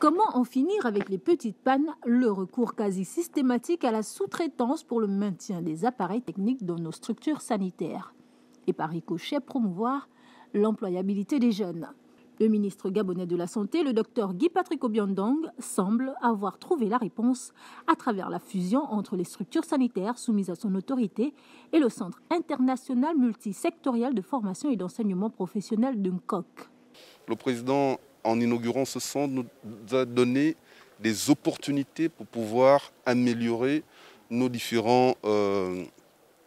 Comment en finir avec les petites pannes? Le recours quasi systématique à la sous-traitance pour le maintien des appareils techniques dans nos structures sanitaires. Et par ricochet, promouvoir l'employabilité des jeunes. Le ministre gabonais de la Santé, le docteur Guy Patrick Obiandong, semble avoir trouvé la réponse à travers la fusion entre les structures sanitaires soumises à son autorité et le Centre international multisectoriel de formation et d'enseignement professionnel d'UNCOC. Le président, en inaugurant ce centre, nous a donné des opportunités pour pouvoir améliorer nos différents euh,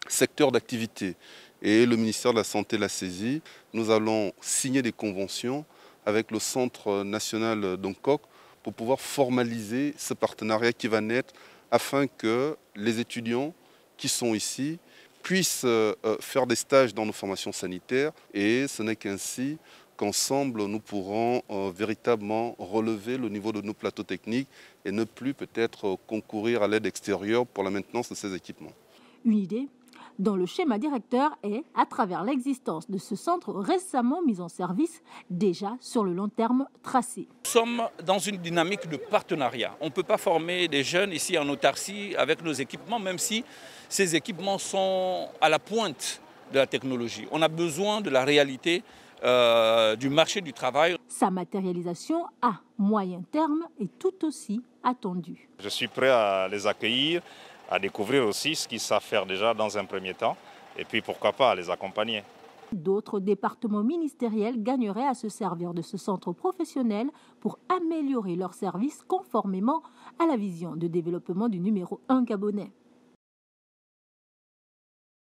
secteurs d'activité. Et le ministère de la Santé l'a saisi. Nous allons signer des conventions avec le Centre national d'Ongkok pour pouvoir formaliser ce partenariat qui va naître afin que les étudiants qui sont ici puissent euh, faire des stages dans nos formations sanitaires et ce n'est qu'ainsi qu'ensemble nous pourrons euh, véritablement relever le niveau de nos plateaux techniques et ne plus peut-être concourir à l'aide extérieure pour la maintenance de ces équipements. Une idée dont le schéma directeur est, à travers l'existence de ce centre récemment mis en service, déjà sur le long terme tracé. Nous sommes dans une dynamique de partenariat. On ne peut pas former des jeunes ici en autarcie avec nos équipements, même si ces équipements sont à la pointe de la technologie. On a besoin de la réalité euh, du marché du travail. Sa matérialisation à moyen terme est tout aussi attendue. Je suis prêt à les accueillir à découvrir aussi ce qu'ils savent faire déjà dans un premier temps, et puis pourquoi pas à les accompagner. D'autres départements ministériels gagneraient à se servir de ce centre professionnel pour améliorer leurs services conformément à la vision de développement du numéro 1 gabonais.